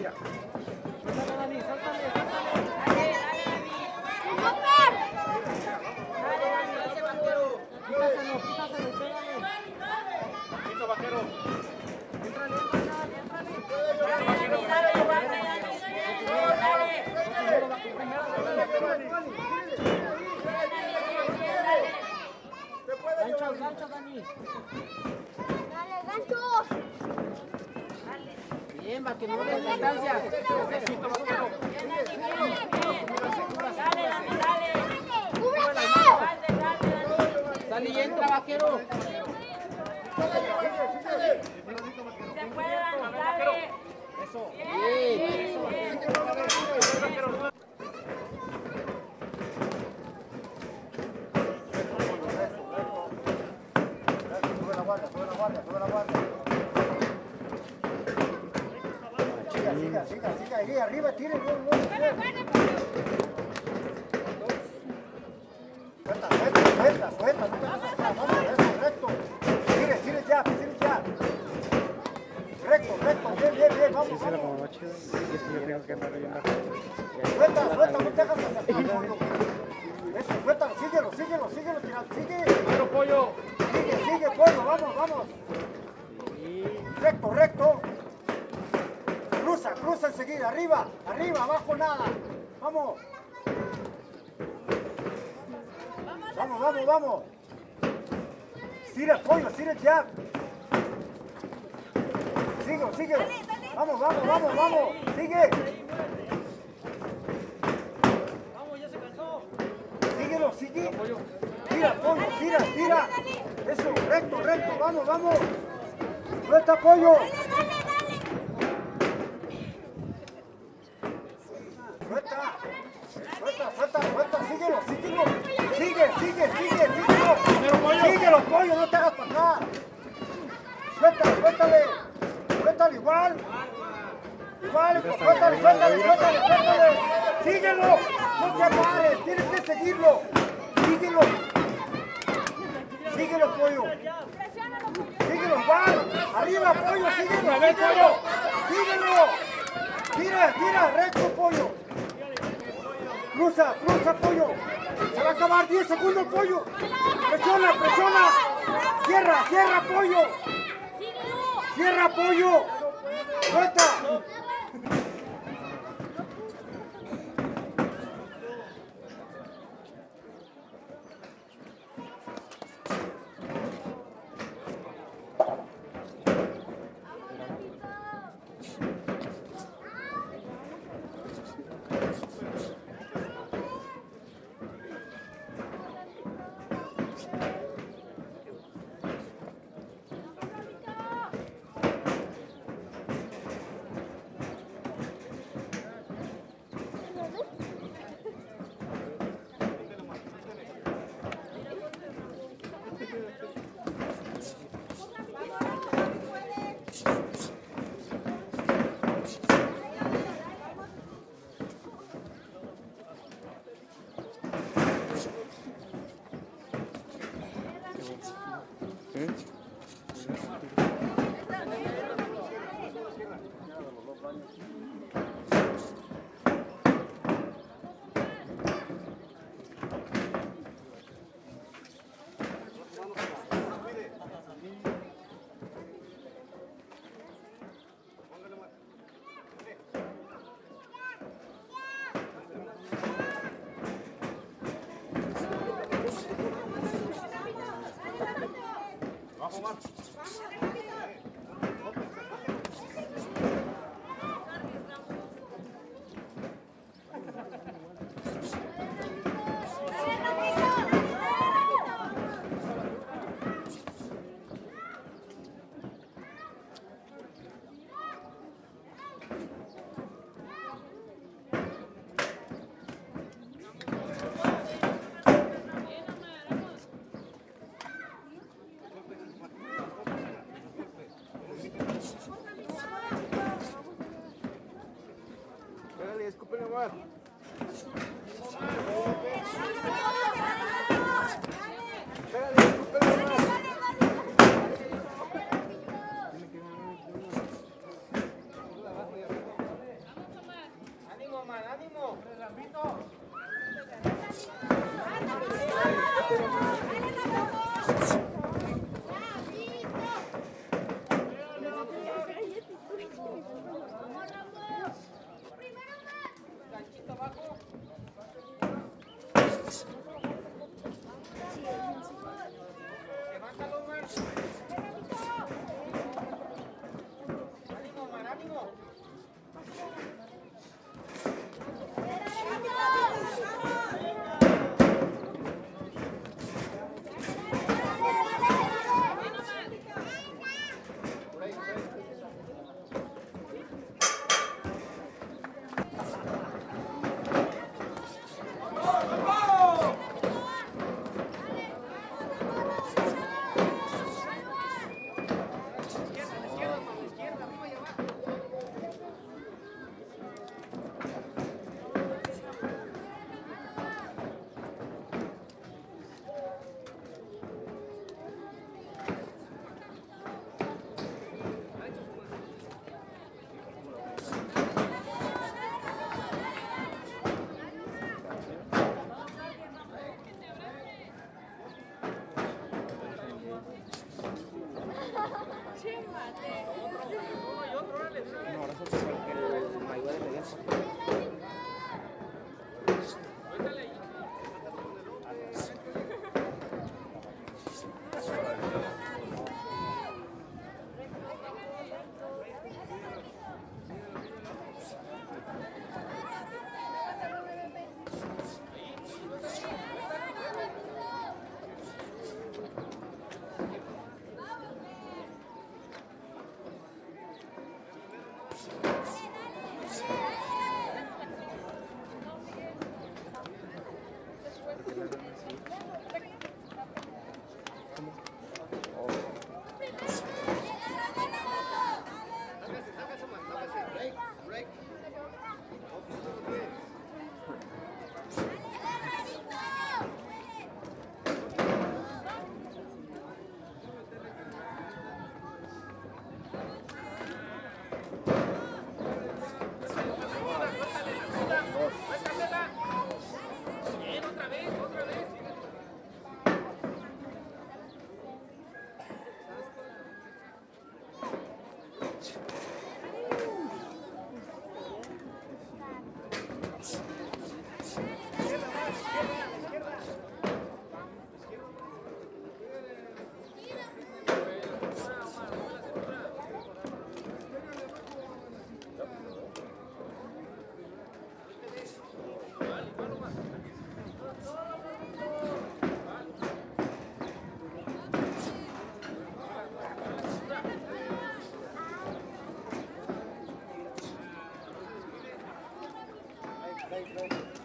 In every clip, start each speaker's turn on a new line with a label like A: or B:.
A: Mira.
B: Gancho, gancho, Dani.
C: Dale, ganchos.
B: Bien, va que no des distancia.
D: Dale, Dani, dale. Dale.
B: Sale y entra, vaquero.
D: Se puede, dale.
B: Eso.
D: Bien, bien.
E: Sube la guardia, sube la guardia, sube la guardia. Siga, siga, siga, siga, ahí arriba, tire, no, no. Suelta, suelta, suelta, suelta, no te vas a estar, vamos, eso, recto. Tire, tire ya, tire ya. Recto, recto, bien, bien, bien, vamos, vamos. Suelta, suelta, no te hagas. Eso, suelta, síguelo, síguelo, síguelo, tira, sigue. Sigue, sigue, pollo, vamos, vamos. Recto, recto. Cruza, cruza enseguida, arriba, arriba, abajo nada. Vamos. Vamos, vamos, vamos. Estira el pollo, estira el jab. Sigue, sigue. Vamos, vamos, vamos, vamos. Sigue.
B: Vamos, ya se cansó.
E: Síguelo, sigue. Tira, pollo, tira, tira. Eso, recto, recto, vamos, vamos. Suelta, pollo. Suelta. Suelta, suelta, suelta, síguelo, síguelo. Sigue, sigue, sigue, síguelo. Síguelo, pollo, no te hagas para acá. Suéltale, suéltale. Suéltale igual. Igual, suéltale, suéltale, suéltale, suéltale. Síguelo. No te pares, tienes que seguirlo. Síguelo. Síguelo, pollo. Síguelo igual. Arriba, pollo, síguelo. Síguelo. Síguelo. Tira, tira, recto, pollo. Cruza, cruza, pollo. Se va a acabar 10 segundos, pollo. Presiona, presiona. Cierra, cierra, pollo. Cierra, pollo. Suelta.
A: much.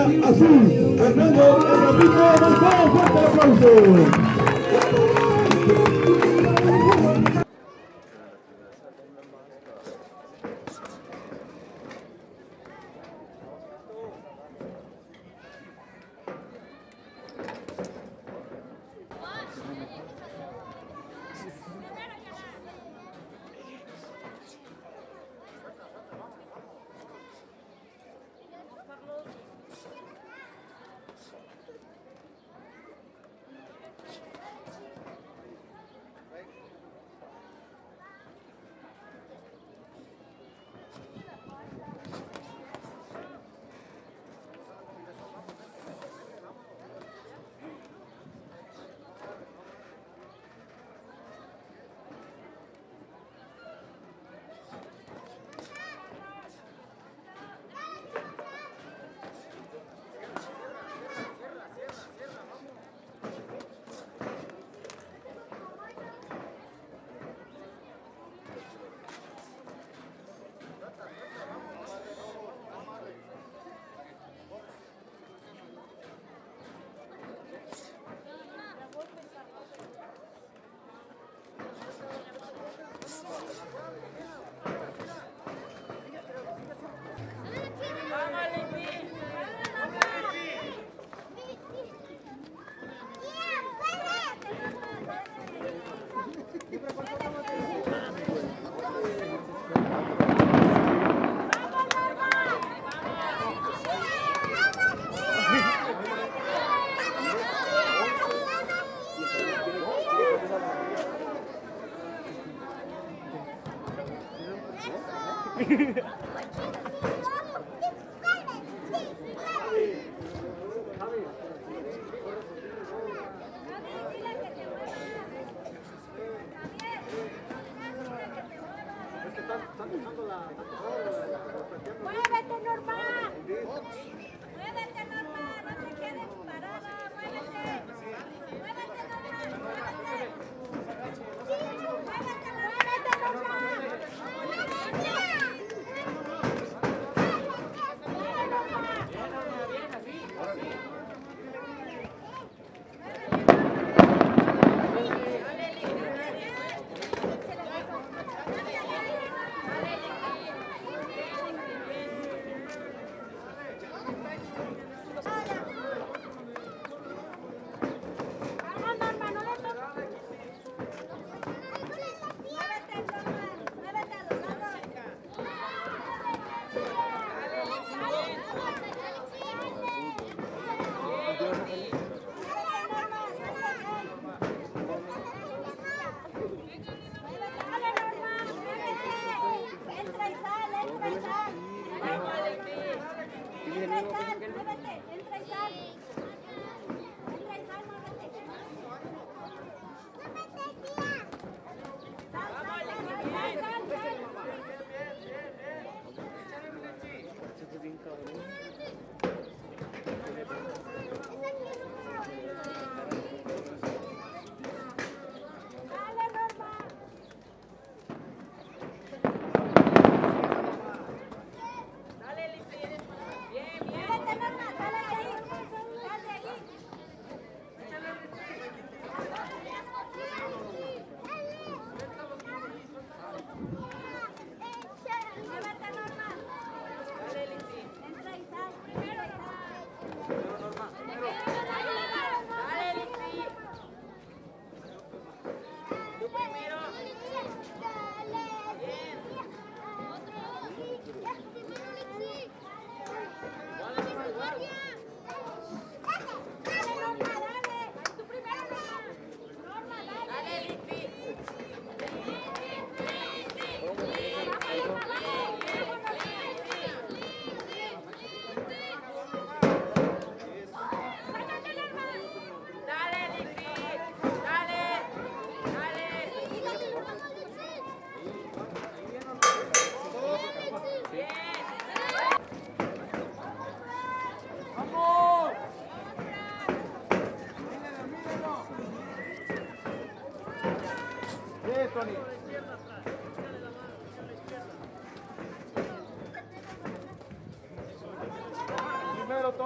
A: azul, Rapito Monzón, fuerte aplauso.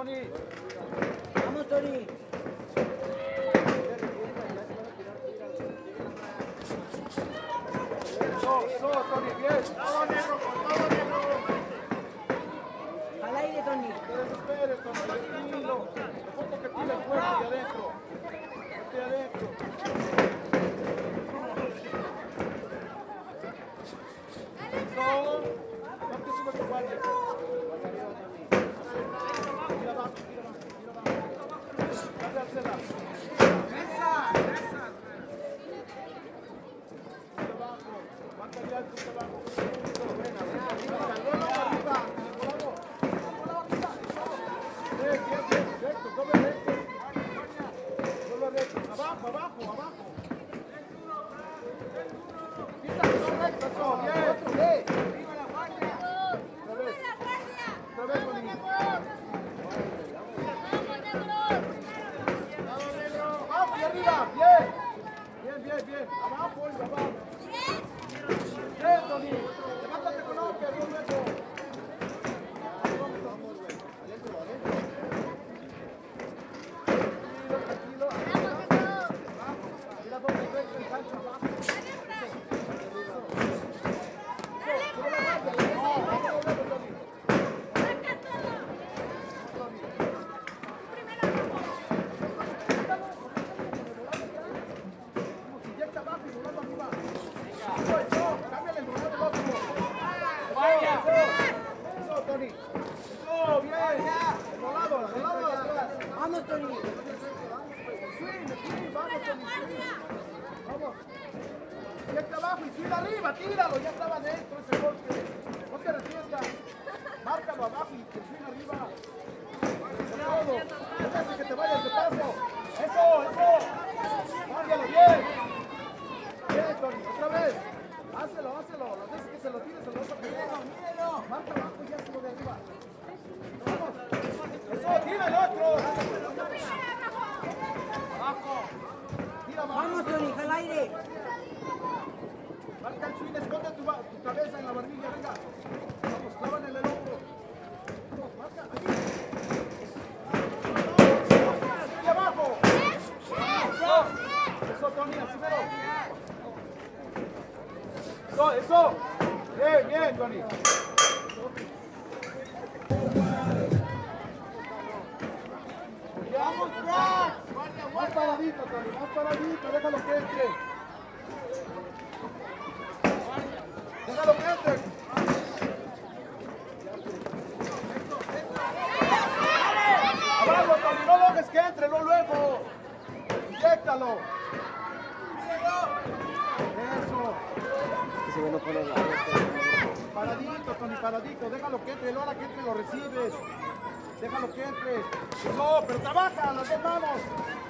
A: Primero,
B: Gracias. Tony.
A: Eso, bien. El volado, volado atrás.
B: Vamos, Tony.
A: Swing, swing, vamos, Tony. Vamos. Inyecta abajo y arriba, tíralo. Ya estaba dentro ese golpe. No te arrepientas. Márcalo abajo y que swing arriba. Todo. No te hace que te vayas de paso. Eso, eso. Cámbialo bien. Bien, Tony, otra vez. Hácelo, hácelo. Las veces que se lo tires, se lo vas a pegar. Marca abajo y hazlo de arriba. Vamos. Eso, tira el otro. Abajo. Tira abajo.
B: Vamos, Tony. Al aire.
A: Marca el swing, esconde tu, cabeza en la barbilla, venga. Vamos, clávale el hombro. Vamos, marca. Y abajo. Eso, eso, Tony, así mero. Eso, eso. Bien, bien, Tony. Vamos, Frank. Más paradito, Tony, más paradito, déjalo que entre. Déjalo que entre. Abajo, Tony, no lo dejes que entre, no luego. Inyéctalo. Eso. Paradito, Tony, paradito. Déjalo que entre, ahora que entre lo recibes. Déjalo que entre. Eso, pero trabaja, las dos manos.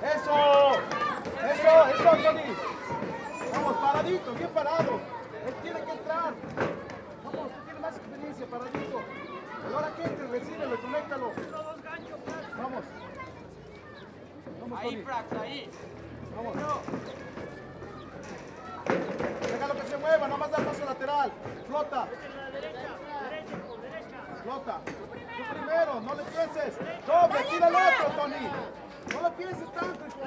A: Eso. Eso, eso, Tony. Vamos, paradito, bien parado. Él tiene que entrar. Vamos, tú tienes más experiencia, paradito. Ahora que entre, recíbelo conéctalo. Vamos. Vamos, Tony. Vamos. Déjalo que se mueva, nomás da paso lateral. Flota. Flota. No le pienses. Doble, tira el otro, Tony. No le pienses tanto, hijo.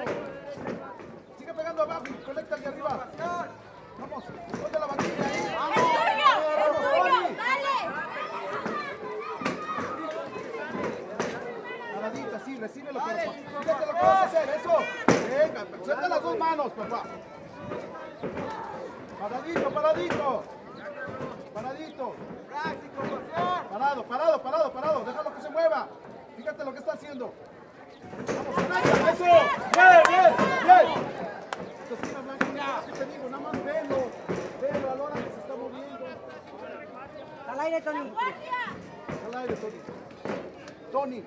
A: Sigue pegando abajo y conecta de arriba. Vamos, ponte la bandilla ahí. Vamos, Tony. Paradita, sí, recíbelo, pero fíjate lo que vas a hacer, eso. Venga, suelta las dos manos, papá. Paradito, paradito. Paradito. Parado, parado, parado, parado. Déjalo que se mueva. Fíjate lo que está haciendo. Vamos, conecta, eso. Bien, bien, bien. Esta esquina blanca, ¿qué te digo? Nada más velo. Velo a la hora que se está moviendo.
B: Al aire, Tony.
A: Al aire, Tony. Tony,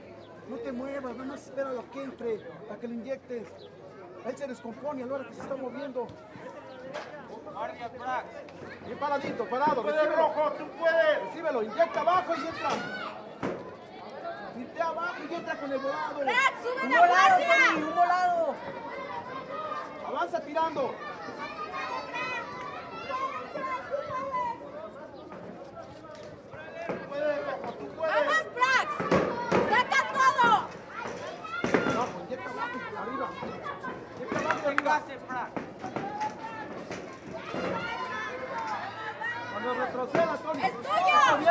A: no te muevas, nada más espera lo que entre para que lo inyectes. Él se descompone a la hora que se está moviendo. Bien paradito, parado. Recíbelo. rojo, tú puedes. Recíbelo, inyecta abajo y entra. Irte abajo y entra con el volado.
B: Un volado, Tony. Un volado.
A: Avanza tirando. Puedes, puedes.
C: ¡Vamos, Prax! ¡Saca todo!
A: No, inyecta abajo y arriba. Inyecta abajo y arriba. Cuando retroceda, Tony.
C: ¡Es tuyo!
A: ¡Oh, bien!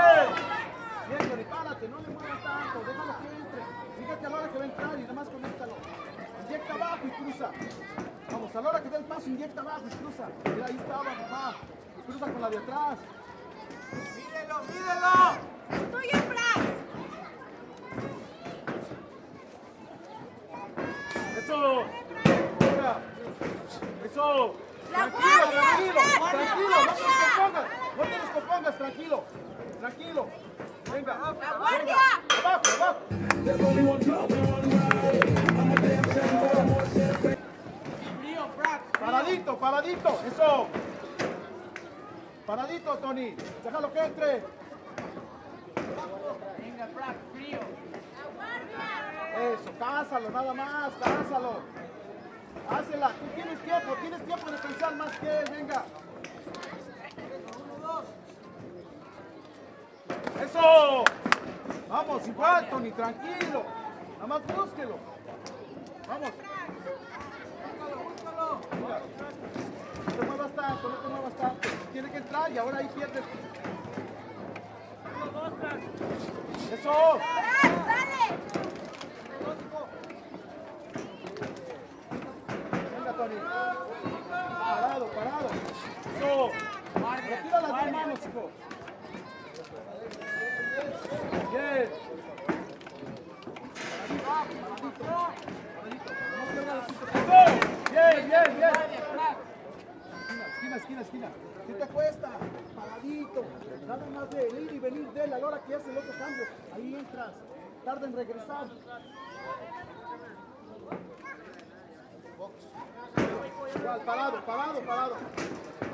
A: Bien, Tony, párate, no le muevas tanto, déjalo que entre. Fíjate a la hora que va a entrar y nomás conéctalo. Inyecta abajo y cruza. Vamos, a la hora que dé el paso, inyecta abajo y cruza. Mira, ahí estaba, papá. Y cruza con la de atrás. ¡Mídelo, mídelo!
C: ¡Es tuyo, Prax!
A: ¡Eso! Venga. ¡Eso!
C: ¡La
A: Tranquilo, tranquilo,
C: ¡La
A: tranquilo, no te descompongas, no te descompongas, tranquilo, tranquilo. Venga,
C: ¡La guardia!
A: abajo, abajo. Paradito, paradito, eso. Paradito, Tony. Déjalo que entre. Eso, cásalo, nada más, cásalo. Hácela, tú tienes tiempo, tienes tiempo de pensar más que él, venga. ¡Eso! Vamos, igual, Tony, tranquilo. Nada más búsquelo. Vamos. Venga. No te muevas tanto, no te muevas. Tiene que entrar y ahora ahí pierdes. ¡Eso!
C: ¡Prax, dale!
A: Venga, Tony. Parado, parado. Eso. Retira las dos manos, chico. Bien. Bien, bien, bien. Esquina, esquina, esquina. ¿Qué te cuesta? Paradito. Nada más de ir y venir de él a la hora que hace el otro cambio. Ahí entras. Tarda en regresar. Igual, parado, parado, parado.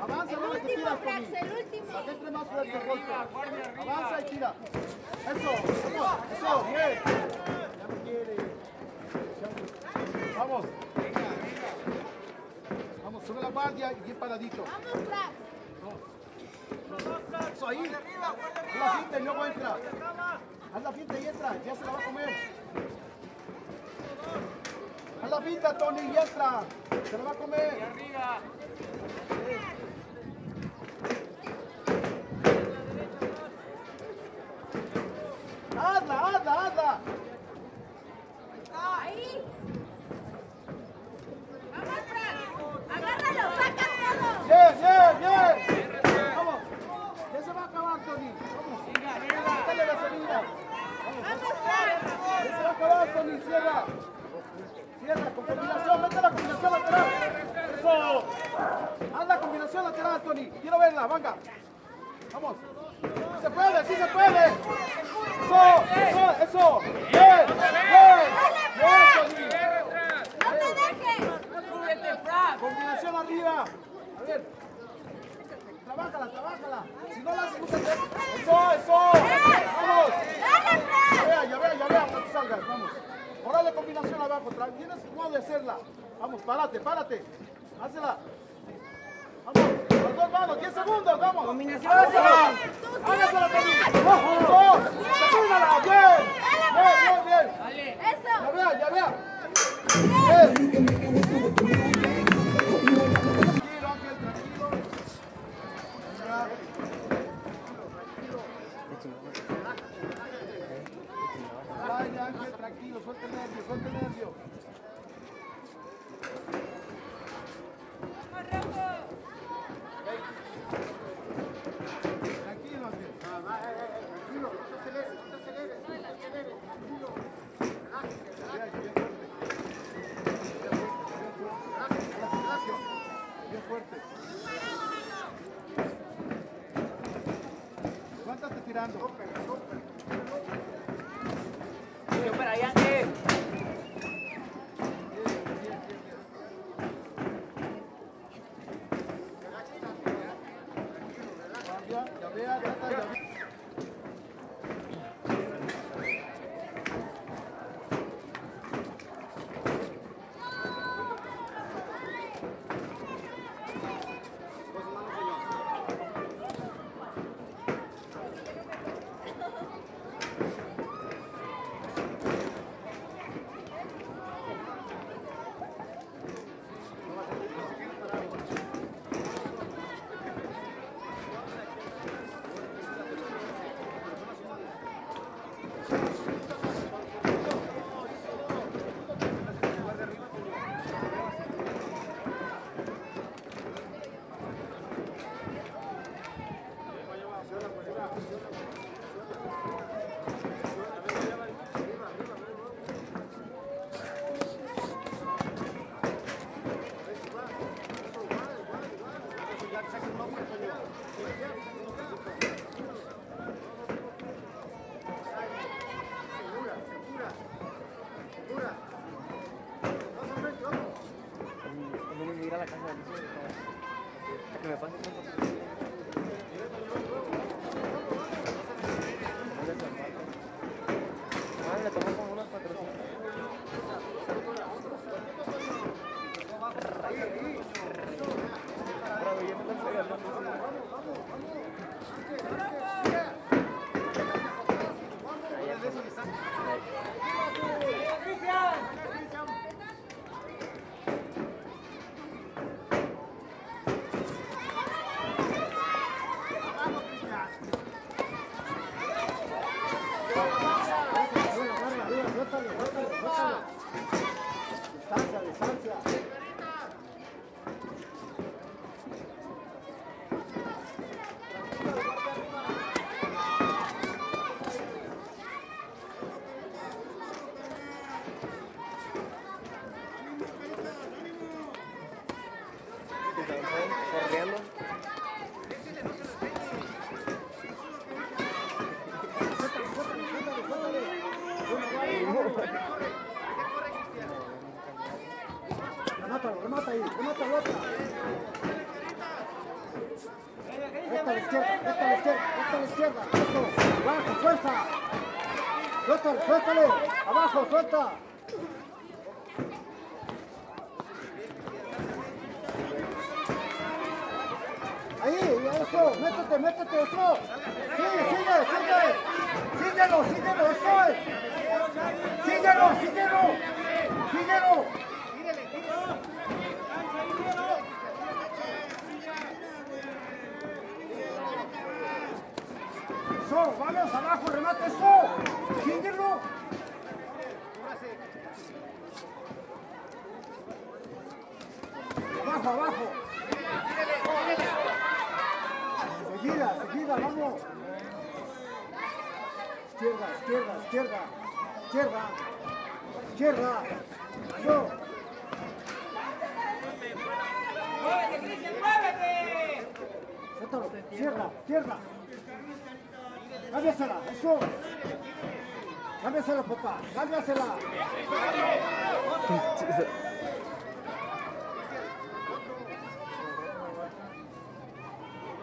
A: Avanza,
C: El
A: no
C: último,
A: tiras,
C: Prax,
A: Tony.
C: el último.
A: Para que entre más fuerte el golpe. Avanza y tira. Eso, vamos, eso, bien. Ya no quiere. Vamos. Vamos, sube la guardia y bien paradito.
C: ¡Vamos, Prax!
A: Eso ahí. Haz la finta y luego entra. Haz la finta y entra. Ya se la va a comer. Haz la finta, Tony, y entra. Se la va a comer. Hazla, hazla, hazla.
C: ¡Ahí! ¡Agárralo! ¡Saca todo!
A: Bien, bien, bien. Vamos. Ya se va a acabar, Tony. Vamos. Dale la salida.
C: ¡Vamos, Prax!
A: Ya se va a acabar, Tony. Cierra. Cierra con combinación. Mete la combinación lateral. Eso. Haz la Tony. Quiero verla. Venga. Vamos. Se puede, sí se puede. Eso, eso, eso. Bien, bien.
C: ¡No te dejes!
A: Combinación arriba. A ver. Trabájala, trabájala. Si no la haces. Eso, eso. Vamos.
C: ¡Dale,
A: Ya vea, ya vea, ya vea, hasta que salgas, vamos. Órale combinación abajo, tienes modo de hacerla. Vamos, párate, párate. Hazla. Vamos, las dos manos, 10 segundos, vamos. Bien. Bien, bien, bien.
C: ¡Eso!
A: Ya ya. Tranquilo, Ángel, tranquilo. Ya. Vaya, Ángel, tranquilo, suelta el nervio, nervio. Tirando.
B: Yo para allá, ¿qué?
E: Esta a la izquierda, esta a la izquierda, esta a la izquierda. Eso, abajo, fuerza. Suéltale, suéltale. Abajo, suelta. Ahí, eso, métete, métete, eso. Sigue, sigue, sigue. Síguelo, síguelo, eso es. Síguelo, síguelo. Síguelo. Eso, vamos abajo, remate eso. Síguelo. Abajo, abajo. Seguida, seguida, vamos. Izquierda, izquierda, izquierda. Izquierda. Izquierda. Eso. Suéltalo. Izquierda, izquierda. Cámbiasela, eso. Cámbiasela, papá. Cámbiasela.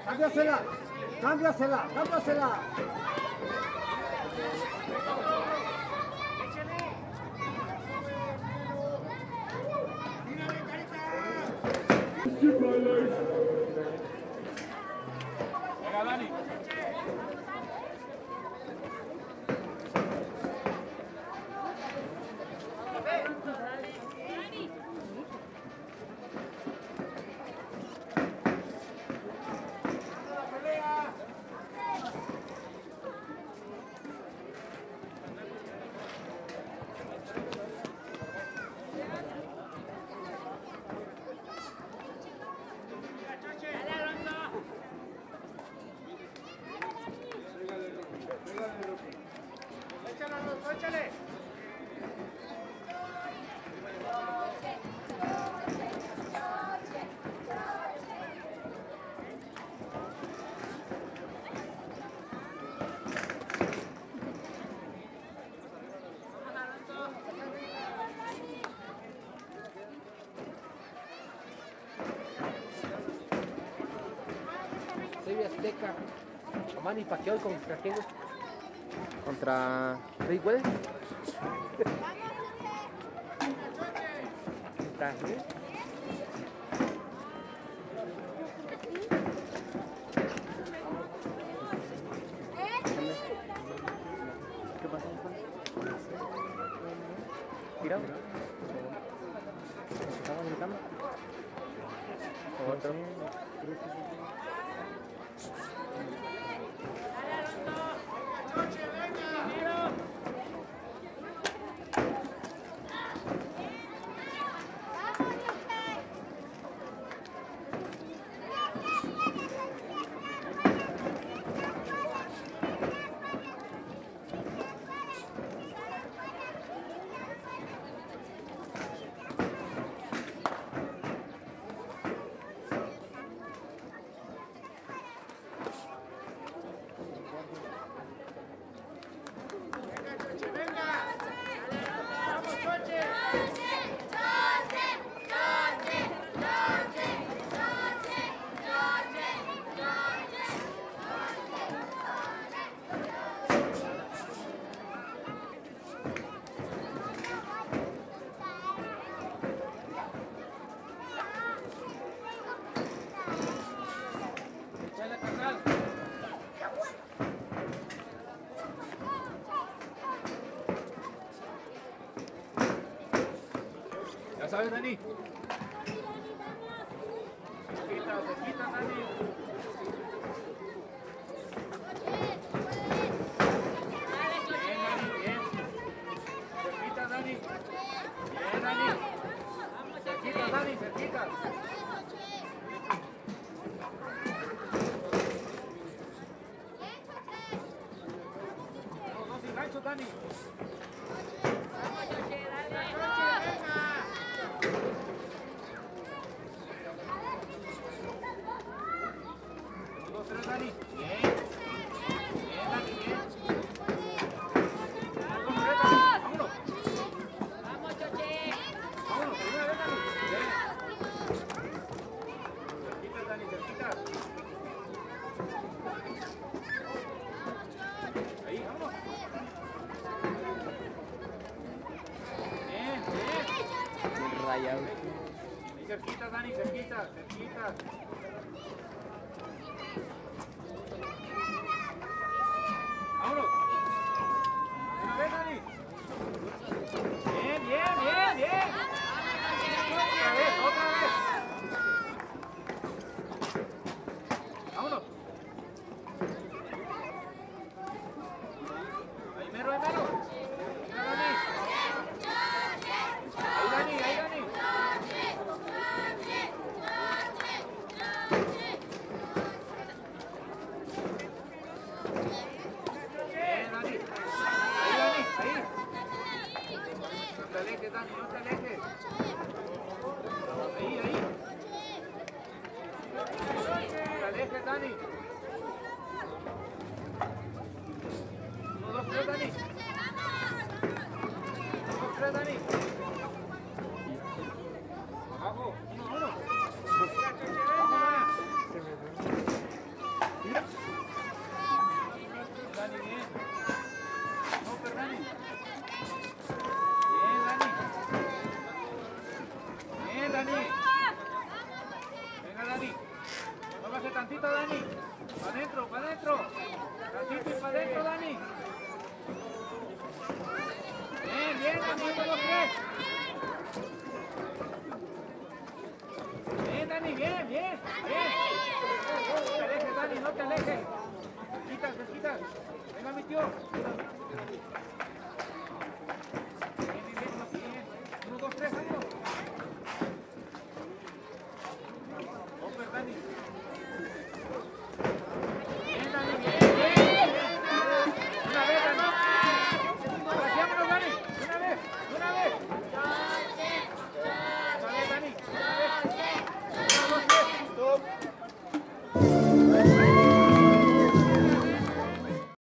E: Cámbiasela. Cámbiasela, cámbiasela.
B: Azteca. Manny Pacquiao contra quién? güey? Contra Mayweather. Está, ¿sí? ¿Qué
F: Dani. Kita, kita Dani. tantito, Dani. Para adentro, para adentro. Tantito y para adentro, Dani. Bien, bien, Dani, con los tres. Bien, Dani, bien, bien, bien. No te alejes, Dani, no te alejes. Quitas, quitas. Venga, mi tío.